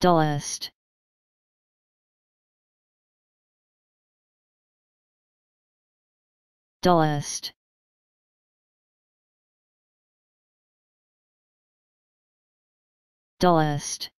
dullest. Dullest. Dullest.